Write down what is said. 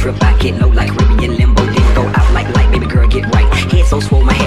trip, I get low like Ruby and Limbo. Then go out like light, baby girl, get right. Head so swole, my